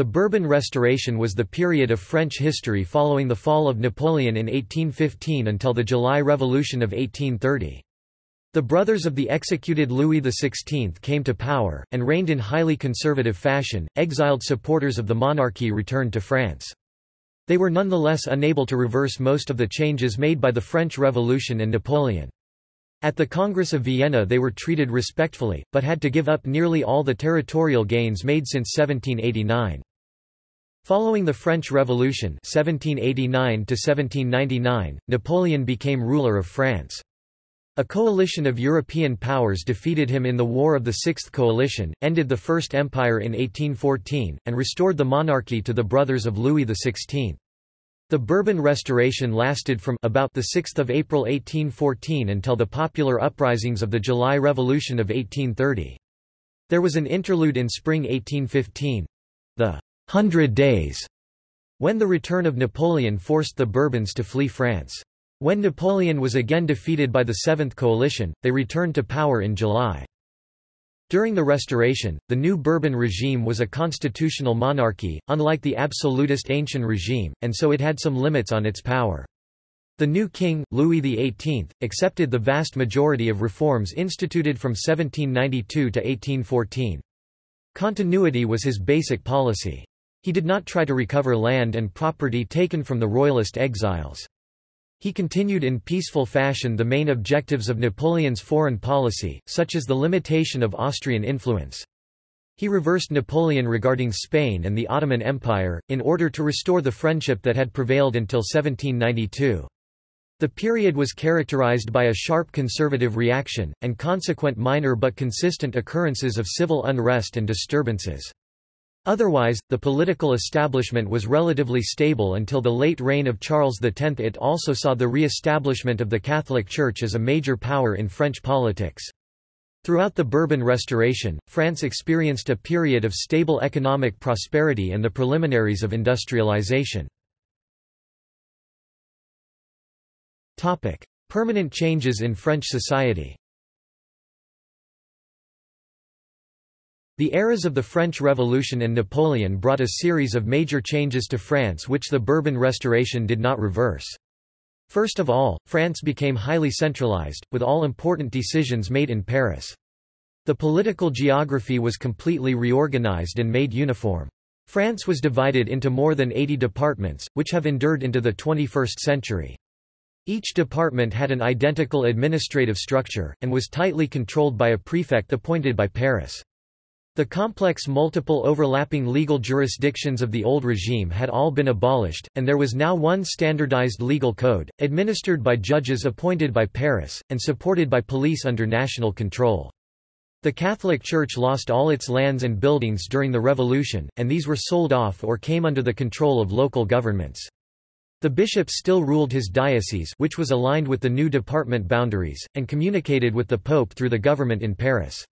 The Bourbon Restoration was the period of French history following the fall of Napoleon in 1815 until the July Revolution of 1830. The brothers of the executed Louis XVI came to power, and reigned in highly conservative fashion. Exiled supporters of the monarchy returned to France. They were nonetheless unable to reverse most of the changes made by the French Revolution and Napoleon. At the Congress of Vienna they were treated respectfully, but had to give up nearly all the territorial gains made since 1789. Following the French Revolution 1789 Napoleon became ruler of France. A coalition of European powers defeated him in the War of the Sixth Coalition, ended the First Empire in 1814, and restored the monarchy to the brothers of Louis XVI. The Bourbon Restoration lasted from about 6 April 1814 until the popular uprisings of the July Revolution of 1830. There was an interlude in spring 1815—the Hundred Days, when the return of Napoleon forced the Bourbons to flee France. When Napoleon was again defeated by the Seventh Coalition, they returned to power in July. During the Restoration, the new Bourbon regime was a constitutional monarchy, unlike the absolutist ancient regime, and so it had some limits on its power. The new king, Louis XVIII, accepted the vast majority of reforms instituted from 1792 to 1814. Continuity was his basic policy. He did not try to recover land and property taken from the royalist exiles. He continued in peaceful fashion the main objectives of Napoleon's foreign policy, such as the limitation of Austrian influence. He reversed Napoleon regarding Spain and the Ottoman Empire, in order to restore the friendship that had prevailed until 1792. The period was characterized by a sharp conservative reaction, and consequent minor but consistent occurrences of civil unrest and disturbances. Otherwise, the political establishment was relatively stable until the late reign of Charles X. It also saw the re-establishment of the Catholic Church as a major power in French politics. Throughout the Bourbon Restoration, France experienced a period of stable economic prosperity and the preliminaries of industrialization. Permanent changes in French society The eras of the French Revolution and Napoleon brought a series of major changes to France which the Bourbon Restoration did not reverse. First of all, France became highly centralized, with all important decisions made in Paris. The political geography was completely reorganized and made uniform. France was divided into more than 80 departments, which have endured into the 21st century. Each department had an identical administrative structure, and was tightly controlled by a prefect appointed by Paris. The complex multiple overlapping legal jurisdictions of the old regime had all been abolished, and there was now one standardized legal code, administered by judges appointed by Paris, and supported by police under national control. The Catholic Church lost all its lands and buildings during the Revolution, and these were sold off or came under the control of local governments. The bishop still ruled his diocese which was aligned with the new department boundaries, and communicated with the pope through the government in Paris.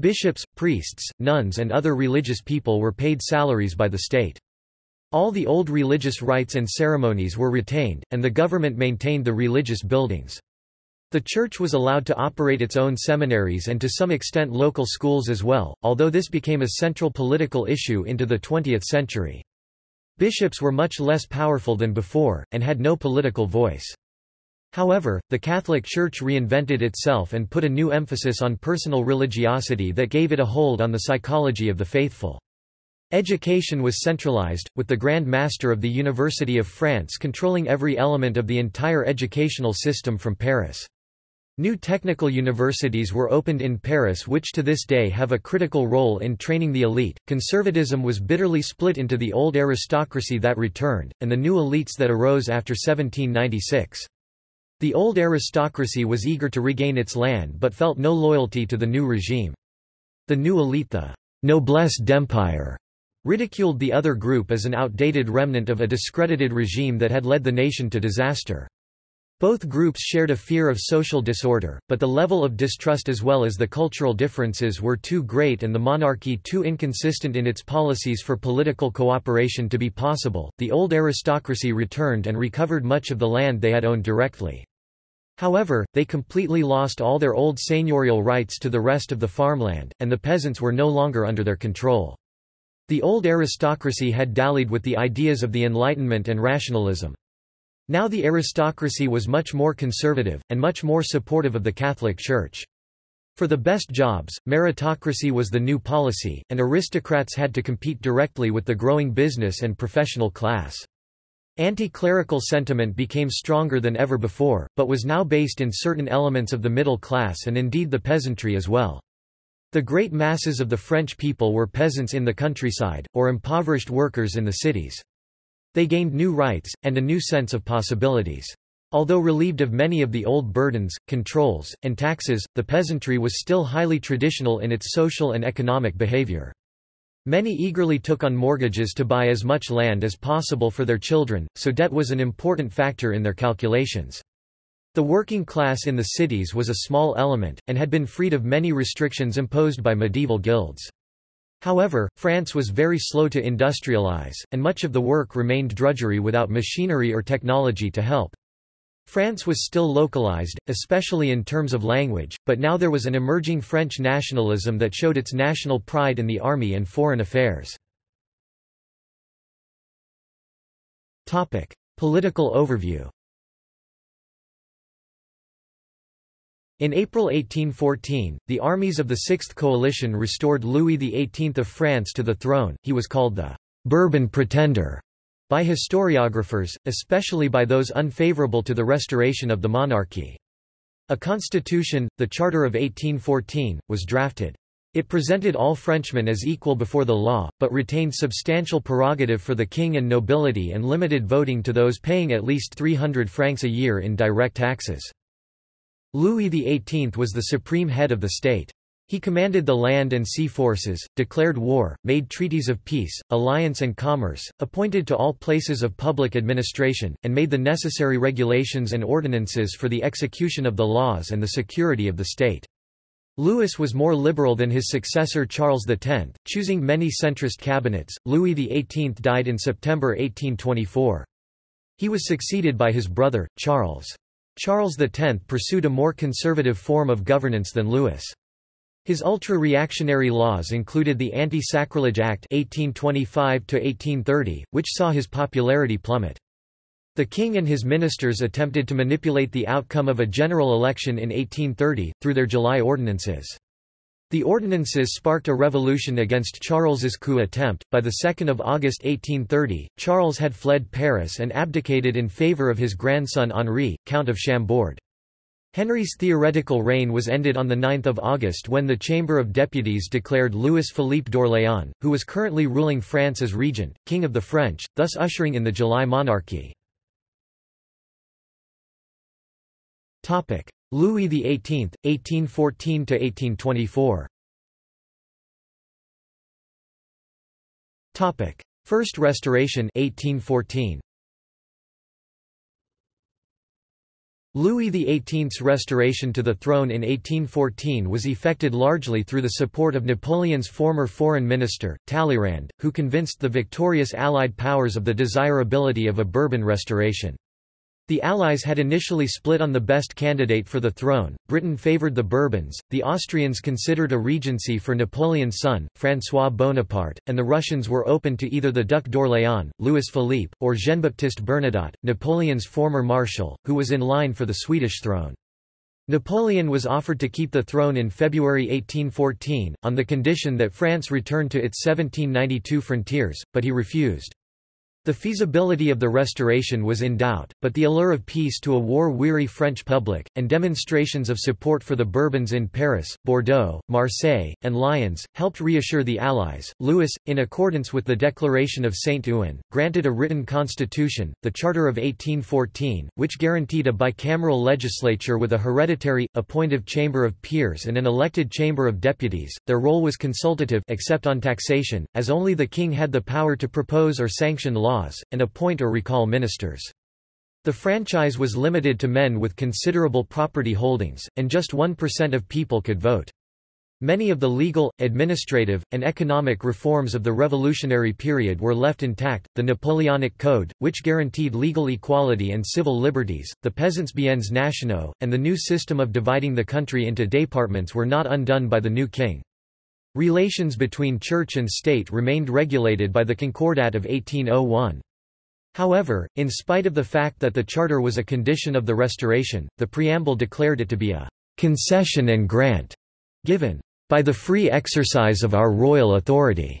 Bishops, priests, nuns and other religious people were paid salaries by the state. All the old religious rites and ceremonies were retained, and the government maintained the religious buildings. The church was allowed to operate its own seminaries and to some extent local schools as well, although this became a central political issue into the 20th century. Bishops were much less powerful than before, and had no political voice. However, the Catholic Church reinvented itself and put a new emphasis on personal religiosity that gave it a hold on the psychology of the faithful. Education was centralized, with the Grand Master of the University of France controlling every element of the entire educational system from Paris. New technical universities were opened in Paris which to this day have a critical role in training the elite. Conservatism was bitterly split into the old aristocracy that returned, and the new elites that arose after 1796. The old aristocracy was eager to regain its land but felt no loyalty to the new regime. The new elite the noblesse d'empire ridiculed the other group as an outdated remnant of a discredited regime that had led the nation to disaster. Both groups shared a fear of social disorder, but the level of distrust as well as the cultural differences were too great and the monarchy too inconsistent in its policies for political cooperation to be possible. The old aristocracy returned and recovered much of the land they had owned directly. However, they completely lost all their old seigneurial rights to the rest of the farmland, and the peasants were no longer under their control. The old aristocracy had dallied with the ideas of the Enlightenment and rationalism. Now the aristocracy was much more conservative, and much more supportive of the Catholic Church. For the best jobs, meritocracy was the new policy, and aristocrats had to compete directly with the growing business and professional class. Anti-clerical sentiment became stronger than ever before, but was now based in certain elements of the middle class and indeed the peasantry as well. The great masses of the French people were peasants in the countryside, or impoverished workers in the cities. They gained new rights, and a new sense of possibilities. Although relieved of many of the old burdens, controls, and taxes, the peasantry was still highly traditional in its social and economic behavior. Many eagerly took on mortgages to buy as much land as possible for their children, so debt was an important factor in their calculations. The working class in the cities was a small element, and had been freed of many restrictions imposed by medieval guilds. However, France was very slow to industrialize, and much of the work remained drudgery without machinery or technology to help. France was still localized, especially in terms of language, but now there was an emerging French nationalism that showed its national pride in the army and foreign affairs. Political overview In April 1814, the armies of the Sixth Coalition restored Louis XVIII of France to the throne, he was called the Bourbon Pretender by historiographers, especially by those unfavorable to the restoration of the monarchy. A constitution, the Charter of 1814, was drafted. It presented all Frenchmen as equal before the law, but retained substantial prerogative for the king and nobility and limited voting to those paying at least 300 francs a year in direct taxes. Louis XVIII was the supreme head of the state. He commanded the land and sea forces, declared war, made treaties of peace, alliance and commerce, appointed to all places of public administration, and made the necessary regulations and ordinances for the execution of the laws and the security of the state. Louis was more liberal than his successor Charles X, choosing many centrist cabinets. Louis XVIII died in September 1824. He was succeeded by his brother, Charles. Charles X pursued a more conservative form of governance than Louis. His ultra-reactionary laws included the Anti-Sacrilege Act 1825 which saw his popularity plummet. The king and his ministers attempted to manipulate the outcome of a general election in 1830, through their July ordinances. The ordinances sparked a revolution against Charles's coup attempt. By 2 August 1830, Charles had fled Paris and abdicated in favour of his grandson Henri, Count of Chambord. Henry's theoretical reign was ended on 9 August when the Chamber of Deputies declared Louis-Philippe d'Orléans, who was currently ruling France as regent, king of the French, thus ushering in the July monarchy. Louis XVIII, 1814–1824 First Restoration 1814. Louis XVIII's restoration to the throne in 1814 was effected largely through the support of Napoleon's former foreign minister, Talleyrand, who convinced the victorious Allied powers of the desirability of a Bourbon restoration. The Allies had initially split on the best candidate for the throne, Britain favoured the Bourbons, the Austrians considered a regency for Napoleon's son, François Bonaparte, and the Russians were open to either the Duc d'Orléans, Louis Philippe, or Jean-Baptiste Bernadotte, Napoleon's former marshal, who was in line for the Swedish throne. Napoleon was offered to keep the throne in February 1814, on the condition that France returned to its 1792 frontiers, but he refused. The feasibility of the restoration was in doubt, but the allure of peace to a war-weary French public, and demonstrations of support for the Bourbons in Paris, Bordeaux, Marseille, and Lyons, helped reassure the Allies. Louis, in accordance with the Declaration of Saint-Ouen, granted a written constitution, the Charter of 1814, which guaranteed a bicameral legislature with a hereditary, appointive Chamber of Peers and an elected Chamber of Deputies. Their role was consultative except on taxation, as only the king had the power to propose or sanction laws laws, and appoint or recall ministers. The franchise was limited to men with considerable property holdings, and just 1% of people could vote. Many of the legal, administrative, and economic reforms of the revolutionary period were left intact, the Napoleonic Code, which guaranteed legal equality and civil liberties, the peasants' biens nationaux, and the new system of dividing the country into départements were not undone by the new king. Relations between church and state remained regulated by the Concordat of 1801. However, in spite of the fact that the charter was a condition of the restoration, the preamble declared it to be a concession and grant given by the free exercise of our royal authority.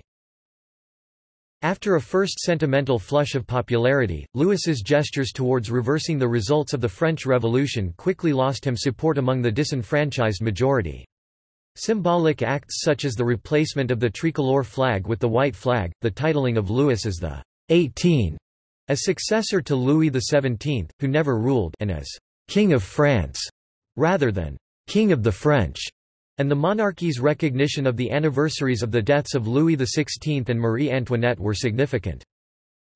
After a first sentimental flush of popularity, Louis's gestures towards reversing the results of the French Revolution quickly lost him support among the disenfranchised majority. Symbolic acts such as the replacement of the tricolor flag with the white flag, the titling of Louis as the 18, as successor to Louis XVII, who never ruled and as King of France, rather than King of the French, and the monarchy's recognition of the anniversaries of the deaths of Louis XVI and Marie Antoinette were significant.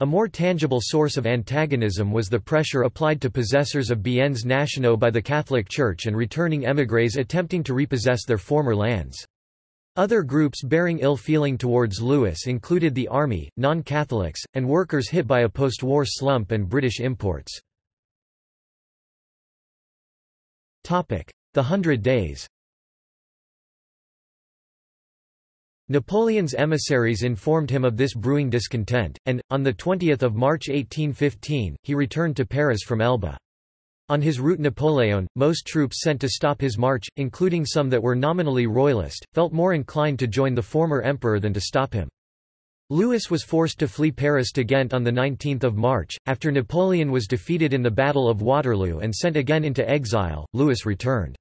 A more tangible source of antagonism was the pressure applied to possessors of biens nationaux by the Catholic Church and returning émigrés attempting to repossess their former lands. Other groups bearing ill feeling towards Louis included the army, non-Catholics, and workers hit by a post-war slump and British imports. The Hundred Days Napoleon's emissaries informed him of this brewing discontent, and, on 20 March 1815, he returned to Paris from Elba. On his route Napoleon, most troops sent to stop his march, including some that were nominally royalist, felt more inclined to join the former emperor than to stop him. Louis was forced to flee Paris to Ghent on 19 March. After Napoleon was defeated in the Battle of Waterloo and sent again into exile, Louis returned.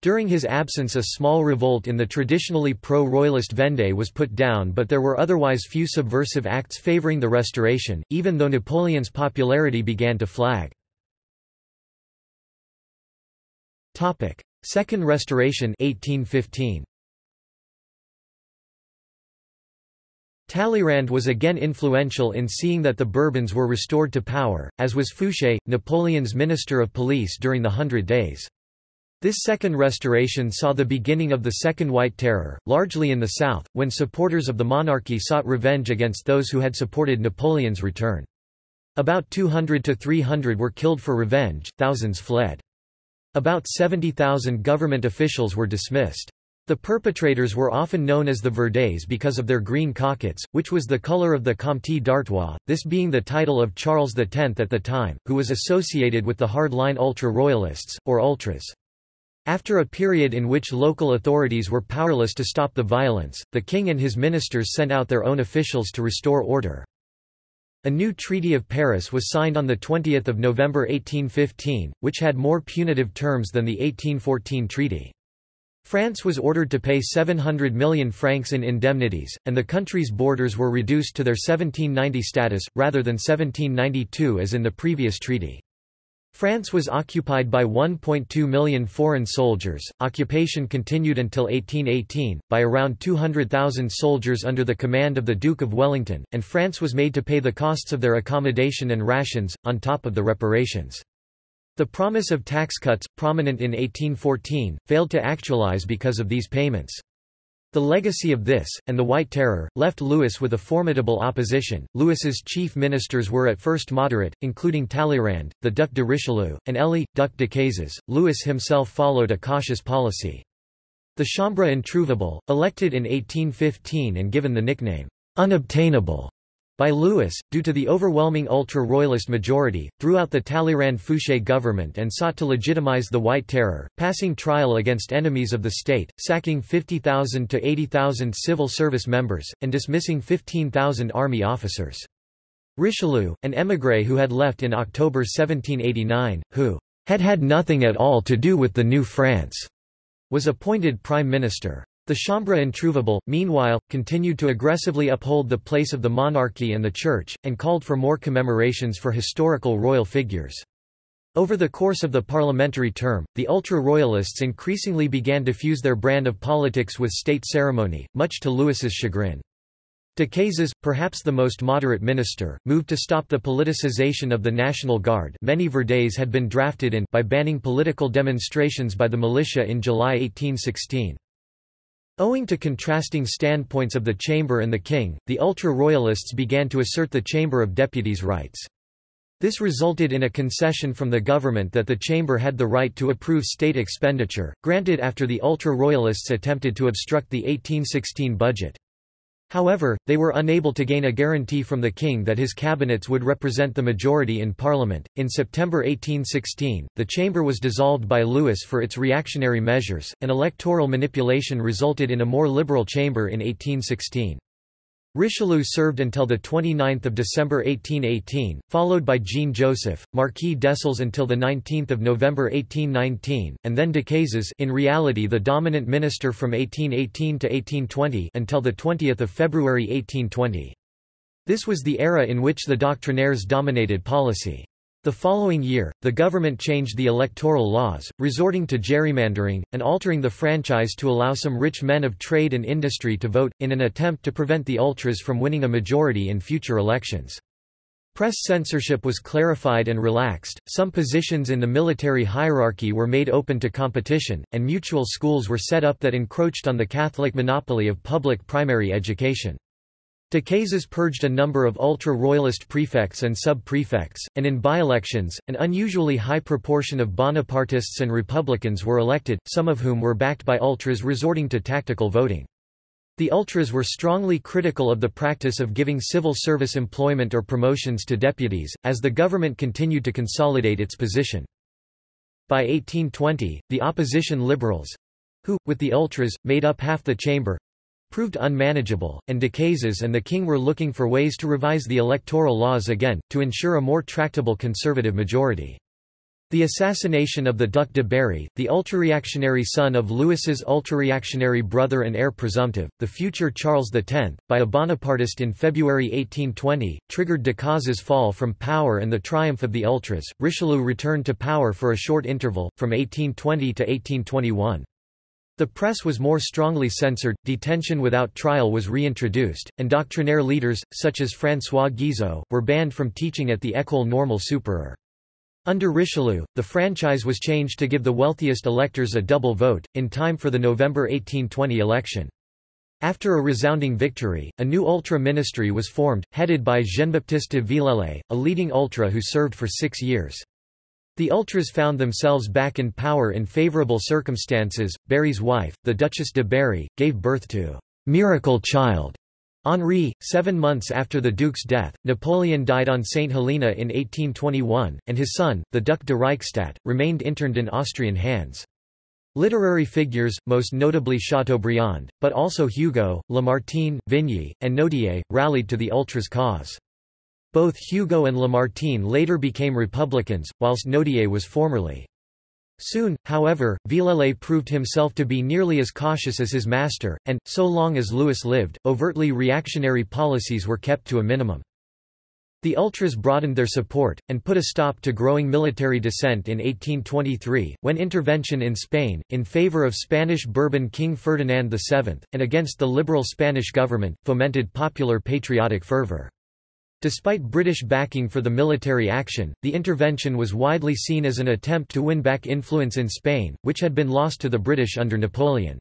During his absence a small revolt in the traditionally pro-royalist Vendée was put down but there were otherwise few subversive acts favouring the restoration, even though Napoleon's popularity began to flag. Second Restoration 1815. Talleyrand was again influential in seeing that the Bourbons were restored to power, as was Fouché, Napoleon's Minister of Police during the Hundred Days. This Second Restoration saw the beginning of the Second White Terror, largely in the South, when supporters of the monarchy sought revenge against those who had supported Napoleon's return. About 200 to 300 were killed for revenge, thousands fled. About 70,000 government officials were dismissed. The perpetrators were often known as the Verdets because of their green cockets, which was the color of the Comte d'Artois, this being the title of Charles X at the time, who was associated with the hard-line ultra-royalists, or ultras. After a period in which local authorities were powerless to stop the violence, the king and his ministers sent out their own officials to restore order. A new Treaty of Paris was signed on 20 November 1815, which had more punitive terms than the 1814 treaty. France was ordered to pay 700 million francs in indemnities, and the country's borders were reduced to their 1790 status, rather than 1792 as in the previous treaty. France was occupied by 1.2 million foreign soldiers. Occupation continued until 1818, by around 200,000 soldiers under the command of the Duke of Wellington, and France was made to pay the costs of their accommodation and rations, on top of the reparations. The promise of tax cuts, prominent in 1814, failed to actualize because of these payments. The legacy of this, and the White Terror, left Louis with a formidable opposition. Louis's chief ministers were at first moderate, including Talleyrand, the Duc de Richelieu, and Elie, Duc Decazes. Louis himself followed a cautious policy. The Chambre introuvable, elected in 1815 and given the nickname, unobtainable, by Louis, due to the overwhelming ultra-royalist majority, threw out the Talleyrand-Fouché government and sought to legitimize the White Terror, passing trial against enemies of the state, sacking 50,000 to 80,000 civil service members, and dismissing 15,000 army officers. Richelieu, an émigré who had left in October 1789, who had had nothing at all to do with the new France, was appointed prime minister. The Chambre introuvable, meanwhile, continued to aggressively uphold the place of the monarchy and the Church, and called for more commemorations for historical royal figures. Over the course of the parliamentary term, the ultra-royalists increasingly began to fuse their brand of politics with state ceremony, much to Louis's chagrin. Decazes, perhaps the most moderate minister, moved to stop the politicization of the National Guard many Verdets had been drafted in by banning political demonstrations by the militia in July 1816. Owing to contrasting standpoints of the chamber and the king, the ultra-royalists began to assert the Chamber of Deputies' rights. This resulted in a concession from the government that the chamber had the right to approve state expenditure, granted after the ultra-royalists attempted to obstruct the 1816 budget. However, they were unable to gain a guarantee from the king that his cabinets would represent the majority in parliament. In September 1816, the chamber was dissolved by Louis for its reactionary measures, and electoral manipulation resulted in a more liberal chamber in 1816. Richelieu served until 29 December 1818, followed by Jean-Joseph, Marquis Dessolles until 19 November 1819, and then Decazes in reality the dominant minister from 1818 to 1820 until 20 February 1820. This was the era in which the doctrinaires dominated policy. The following year, the government changed the electoral laws, resorting to gerrymandering, and altering the franchise to allow some rich men of trade and industry to vote, in an attempt to prevent the ultras from winning a majority in future elections. Press censorship was clarified and relaxed, some positions in the military hierarchy were made open to competition, and mutual schools were set up that encroached on the Catholic monopoly of public primary education. Decazes purged a number of ultra-royalist prefects and sub-prefects, and in by-elections, an unusually high proportion of Bonapartists and Republicans were elected, some of whom were backed by ultras resorting to tactical voting. The ultras were strongly critical of the practice of giving civil service employment or promotions to deputies, as the government continued to consolidate its position. By 1820, the opposition liberals—who, with the ultras, made up half the chamber, proved unmanageable, and Decazes and the king were looking for ways to revise the electoral laws again, to ensure a more tractable conservative majority. The assassination of the Duc de Berry, the ultra-reactionary son of Louis's ultra-reactionary brother and heir presumptive, the future Charles X, by a Bonapartist in February 1820, triggered Decazes' fall from power and the triumph of the ultras. Richelieu returned to power for a short interval, from 1820 to 1821. The press was more strongly censored, detention without trial was reintroduced, and doctrinaire leaders, such as François Guizot, were banned from teaching at the École Normale Supérieure. Under Richelieu, the franchise was changed to give the wealthiest electors a double vote, in time for the November 1820 election. After a resounding victory, a new ultra-ministry was formed, headed by Jean-Baptiste de Villèle, a leading ultra who served for six years. The Ultras found themselves back in power in favourable circumstances. Berry's wife, the Duchess de Berry, gave birth to miracle child Henri. Seven months after the Duke's death, Napoleon died on St. Helena in 1821, and his son, the Duc de Reichstadt, remained interned in Austrian hands. Literary figures, most notably Chateaubriand, but also Hugo, Lamartine, Vigny, and Nodier, rallied to the Ultras' cause. Both Hugo and Lamartine later became Republicans, whilst Nodier was formerly. Soon, however, Villèle proved himself to be nearly as cautious as his master, and, so long as Louis lived, overtly reactionary policies were kept to a minimum. The Ultras broadened their support, and put a stop to growing military dissent in 1823, when intervention in Spain, in favour of Spanish Bourbon King Ferdinand VII, and against the liberal Spanish government, fomented popular patriotic fervour. Despite British backing for the military action, the intervention was widely seen as an attempt to win back influence in Spain, which had been lost to the British under Napoleon.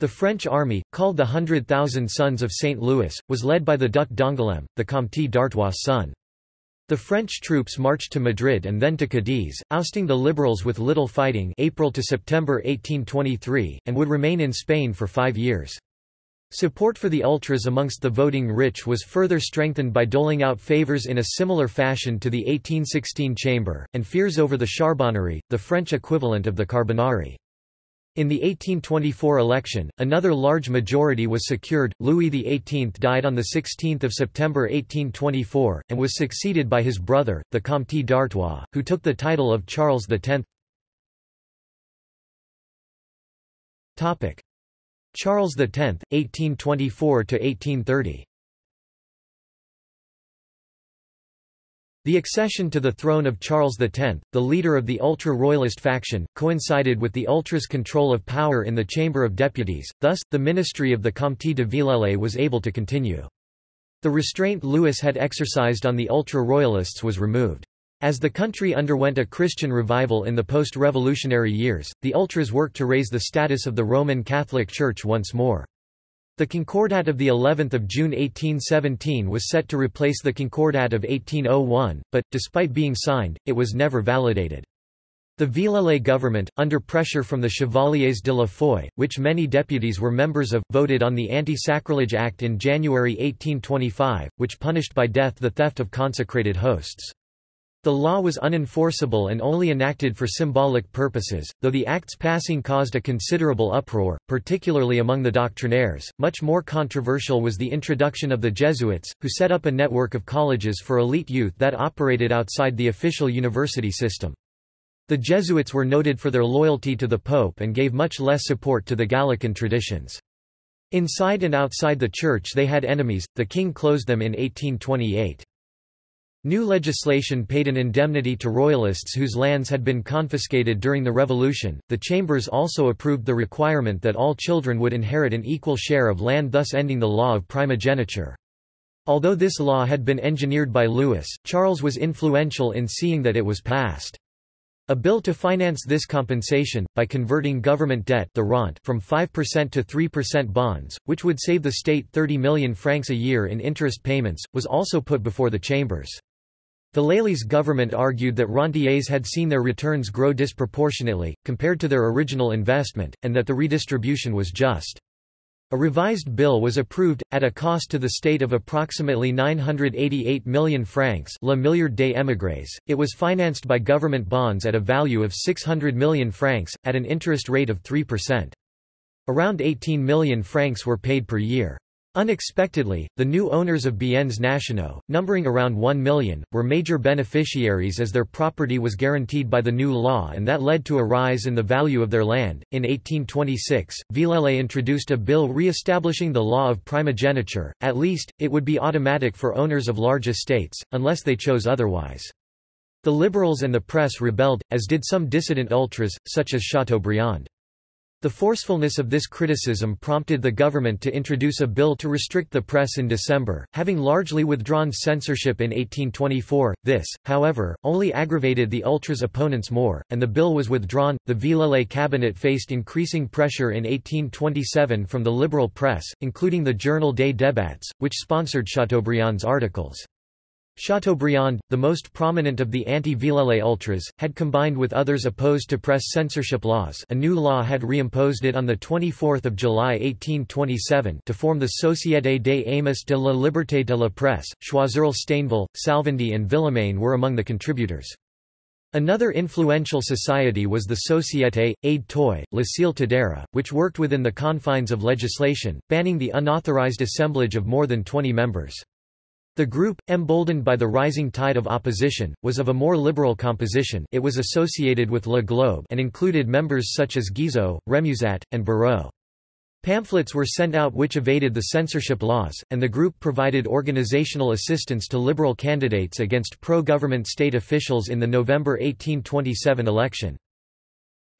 The French army, called the Hundred Thousand Sons of St. Louis, was led by the Duc d'Angoulême, the Comte d'Artois' son. The French troops marched to Madrid and then to Cadiz, ousting the liberals with little fighting April to September 1823, and would remain in Spain for five years. Support for the ultras amongst the voting rich was further strengthened by doling out favours in a similar fashion to the 1816 chamber, and fears over the charbonnerie, the French equivalent of the carbonari. In the 1824 election, another large majority was secured. Louis XVIII died on 16 September 1824, and was succeeded by his brother, the Comte d'Artois, who took the title of Charles X. Charles X, 1824–1830 The accession to the throne of Charles X, the leader of the ultra-royalist faction, coincided with the ultras' control of power in the Chamber of Deputies, thus, the ministry of the Comte de Villèle was able to continue. The restraint Louis had exercised on the ultra-royalists was removed. As the country underwent a Christian revival in the post-revolutionary years, the ultras worked to raise the status of the Roman Catholic Church once more. The Concordat of the 11th of June 1817 was set to replace the Concordat of 1801, but, despite being signed, it was never validated. The Villèle government, under pressure from the Chevaliers de la Foi, which many deputies were members of, voted on the Anti-Sacrilege Act in January 1825, which punished by death the theft of consecrated hosts. The law was unenforceable and only enacted for symbolic purposes, though the act's passing caused a considerable uproar, particularly among the doctrinaires. Much more controversial was the introduction of the Jesuits, who set up a network of colleges for elite youth that operated outside the official university system. The Jesuits were noted for their loyalty to the Pope and gave much less support to the Gallican traditions. Inside and outside the Church they had enemies, the king closed them in 1828. New legislation paid an indemnity to royalists whose lands had been confiscated during the Revolution. The Chambers also approved the requirement that all children would inherit an equal share of land, thus ending the law of primogeniture. Although this law had been engineered by Louis, Charles was influential in seeing that it was passed. A bill to finance this compensation, by converting government debt the rente from 5% to 3% bonds, which would save the state 30 million francs a year in interest payments, was also put before the chambers. Villèle's government argued that rentiers had seen their returns grow disproportionately, compared to their original investment, and that the redistribution was just. A revised bill was approved, at a cost to the state of approximately 988 million francs le milliard des émigrés. It was financed by government bonds at a value of 600 million francs, at an interest rate of 3%. Around 18 million francs were paid per year. Unexpectedly, the new owners of Biens Nationaux, numbering around 1 million, were major beneficiaries as their property was guaranteed by the new law and that led to a rise in the value of their land. In 1826, Villèle introduced a bill re-establishing the law of primogeniture, at least, it would be automatic for owners of large estates, unless they chose otherwise. The liberals and the press rebelled, as did some dissident ultras, such as Chateaubriand. The forcefulness of this criticism prompted the government to introduce a bill to restrict the press in December, having largely withdrawn censorship in 1824. This, however, only aggravated the ultras' opponents more, and the bill was withdrawn. The Villèle cabinet faced increasing pressure in 1827 from the liberal press, including the Journal des Débats, which sponsored Chateaubriand's articles. Chateaubriand, the most prominent of the anti-Villèle ultras, had combined with others opposed to press censorship laws a new law had reimposed it on 24 July 1827 to form the Société des Amis de la Liberté de la Presse. Choiseul Stainville, Salvandy and Villemain were among the contributors. Another influential society was the Société, Aide Toy, La Cile Tadera, which worked within the confines of legislation, banning the unauthorized assemblage of more than 20 members. The group, emboldened by the rising tide of opposition, was of a more liberal composition it was associated with Le Globe and included members such as Guizot, Remusat, and Barrot. Pamphlets were sent out which evaded the censorship laws, and the group provided organizational assistance to liberal candidates against pro-government state officials in the November 1827 election.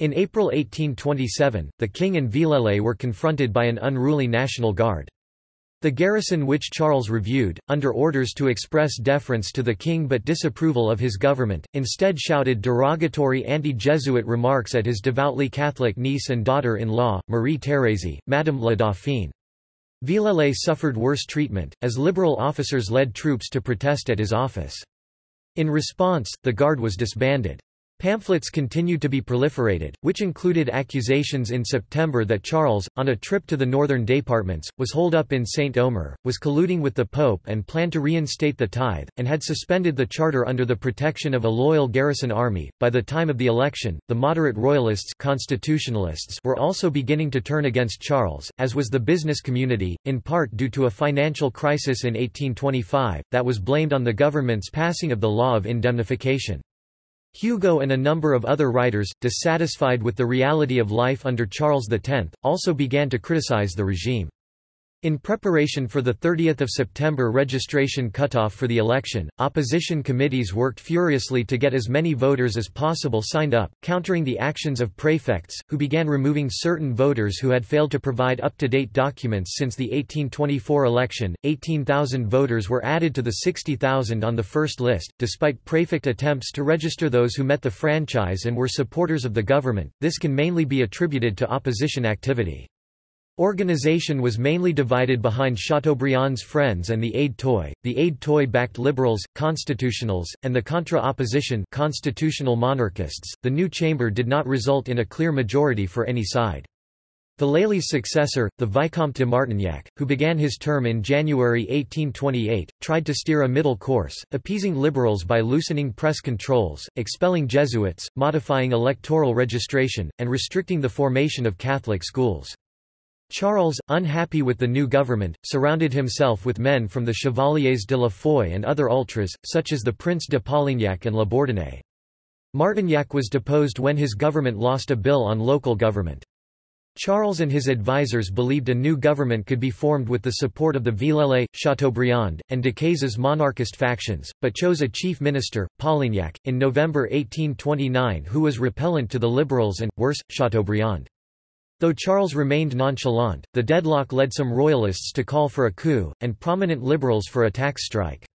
In April 1827, the king and Villèle were confronted by an unruly National Guard. The garrison which Charles reviewed, under orders to express deference to the king but disapproval of his government, instead shouted derogatory anti-Jesuit remarks at his devoutly Catholic niece and daughter-in-law, Marie Thérèse, Madame la Dauphine. Villèle suffered worse treatment, as liberal officers led troops to protest at his office. In response, the Guard was disbanded. Pamphlets continued to be proliferated, which included accusations in September that Charles, on a trip to the northern departments, was holed up in Saint-Omer, was colluding with the Pope and planned to reinstate the tithe, and had suspended the charter under the protection of a loyal garrison army. By the time of the election, the moderate royalists constitutionalists were also beginning to turn against Charles, as was the business community, in part due to a financial crisis in 1825, that was blamed on the government's passing of the law of indemnification. Hugo and a number of other writers, dissatisfied with the reality of life under Charles X, also began to criticize the regime. In preparation for the 30th of September registration cutoff for the election, opposition committees worked furiously to get as many voters as possible signed up, countering the actions of prefects, who began removing certain voters who had failed to provide up-to-date documents since the 1824 election. 18,000 voters were added to the 60,000 on the first list, despite prefect attempts to register those who met the franchise and were supporters of the government. This can mainly be attributed to opposition activity. Organization was mainly divided behind Chateaubriand's friends and the Aide-toi, the Aide-toi-backed liberals, constitutionals, and the contra-opposition constitutional monarchists. The new chamber did not result in a clear majority for any side. Villèle's successor, the Vicomte de Martignac, who began his term in January 1828, tried to steer a middle course, appeasing liberals by loosening press controls, expelling Jesuits, modifying electoral registration, and restricting the formation of Catholic schools. Charles, unhappy with the new government, surrounded himself with men from the Chevaliers de la Foi and other ultras, such as the Prince de Polignac and La Bourdonnais. Martignac was deposed when his government lost a bill on local government. Charles and his advisers believed a new government could be formed with the support of the Villèle, Chateaubriand, and Decazes monarchist factions, but chose a chief minister, Polignac, in November 1829 who was repellent to the liberals and, worse, Chateaubriand. Though Charles remained nonchalant, the deadlock led some royalists to call for a coup, and prominent liberals for a tax strike.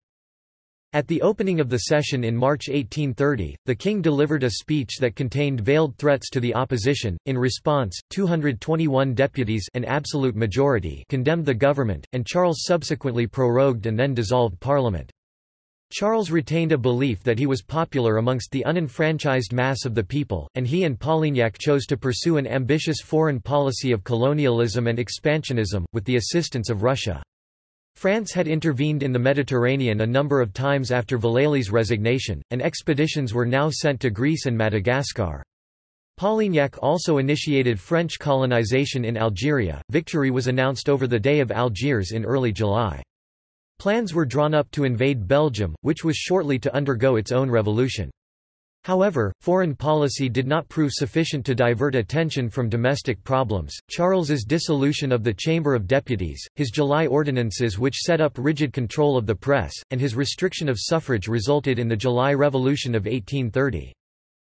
At the opening of the session in March 1830, the king delivered a speech that contained veiled threats to the opposition. In response, 221 deputies an absolute majority condemned the government, and Charles subsequently prorogued and then dissolved parliament. Charles retained a belief that he was popular amongst the unenfranchised mass of the people, and he and Polignac chose to pursue an ambitious foreign policy of colonialism and expansionism, with the assistance of Russia. France had intervened in the Mediterranean a number of times after Villèle's resignation, and expeditions were now sent to Greece and Madagascar. Polignac also initiated French colonization in Algeria. Victory was announced over the Dey of Algiers in early July. Plans were drawn up to invade Belgium, which was shortly to undergo its own revolution. However, foreign policy did not prove sufficient to divert attention from domestic problems. Charles's dissolution of the Chamber of Deputies, his July ordinances which set up rigid control of the press, and his restriction of suffrage resulted in the July Revolution of 1830.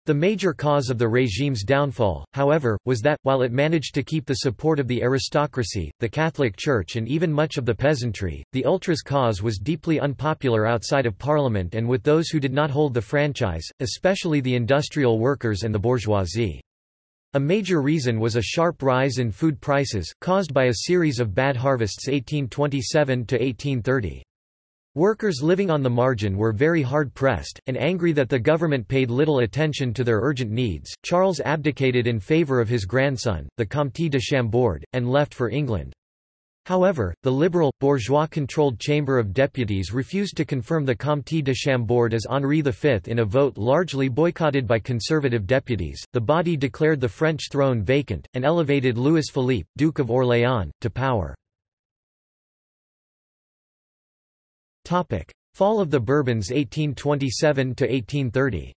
The major cause of the regime's downfall, however, was that, while it managed to keep the support of the aristocracy, the Catholic Church and even much of the peasantry, the ultras' cause was deeply unpopular outside of parliament and with those who did not hold the franchise, especially the industrial workers and the bourgeoisie. A major reason was a sharp rise in food prices, caused by a series of bad harvests 1827 to 1830. Workers living on the margin were very hard pressed, and angry that the government paid little attention to their urgent needs. Charles abdicated in favour of his grandson, the Comte de Chambord, and left for England. However, the liberal, bourgeois-controlled Chamber of Deputies refused to confirm the Comte de Chambord as Henri V in a vote largely boycotted by conservative deputies. The body declared the French throne vacant, and elevated Louis Philippe, Duke of Orléans, to power. Fall of the Bourbons 1827–1830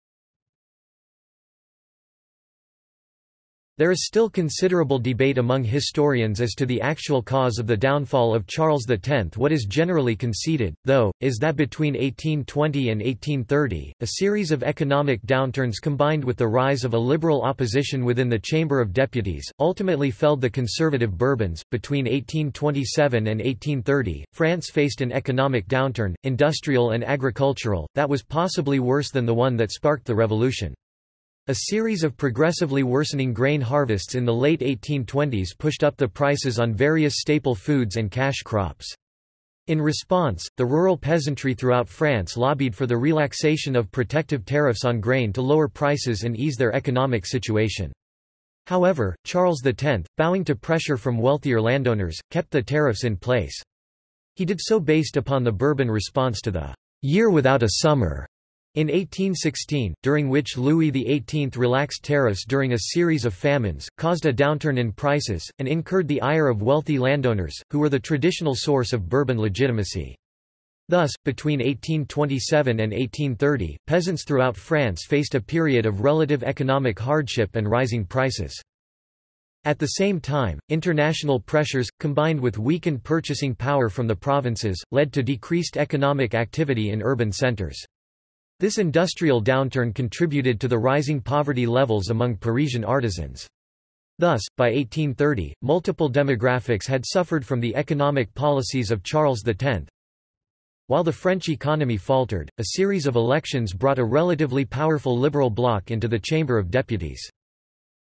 There is still considerable debate among historians as to the actual cause of the downfall of Charles X. What is generally conceded, though, is that between 1820 and 1830, a series of economic downturns combined with the rise of a liberal opposition within the Chamber of Deputies, ultimately felled the conservative Bourbons. Between 1827 and 1830, France faced an economic downturn, industrial and agricultural, that was possibly worse than the one that sparked the revolution. A series of progressively worsening grain harvests in the late 1820s pushed up the prices on various staple foods and cash crops. In response, the rural peasantry throughout France lobbied for the relaxation of protective tariffs on grain to lower prices and ease their economic situation. However, Charles X, bowing to pressure from wealthier landowners, kept the tariffs in place. He did so based upon the Bourbon response to the year without a summer in 1816, during which Louis XVIII relaxed tariffs during a series of famines, caused a downturn in prices, and incurred the ire of wealthy landowners, who were the traditional source of Bourbon legitimacy. Thus, between 1827 and 1830, peasants throughout France faced a period of relative economic hardship and rising prices. At the same time, international pressures, combined with weakened purchasing power from the provinces, led to decreased economic activity in urban centers. This industrial downturn contributed to the rising poverty levels among Parisian artisans. Thus, by 1830, multiple demographics had suffered from the economic policies of Charles X. While the French economy faltered, a series of elections brought a relatively powerful liberal bloc into the Chamber of Deputies.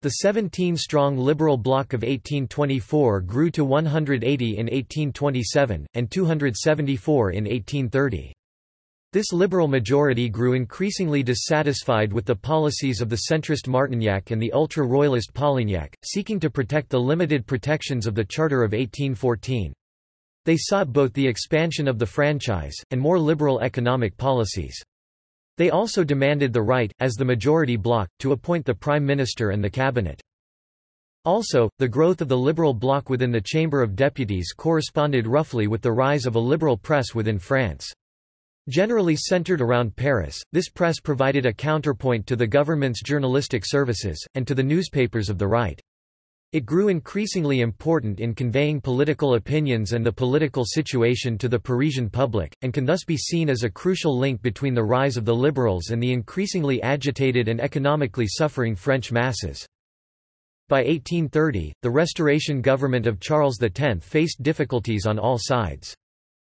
The 17-strong Liberal bloc of 1824 grew to 180 in 1827, and 274 in 1830. This liberal majority grew increasingly dissatisfied with the policies of the centrist Martignac and the ultra-royalist Polignac, seeking to protect the limited protections of the Charter of 1814. They sought both the expansion of the franchise, and more liberal economic policies. They also demanded the right, as the majority bloc, to appoint the prime minister and the cabinet. Also, the growth of the liberal bloc within the Chamber of Deputies corresponded roughly with the rise of a liberal press within France. Generally centered around Paris, this press provided a counterpoint to the government's journalistic services, and to the newspapers of the right. It grew increasingly important in conveying political opinions and the political situation to the Parisian public, and can thus be seen as a crucial link between the rise of the liberals and the increasingly agitated and economically suffering French masses. By 1830, the Restoration government of Charles X faced difficulties on all sides.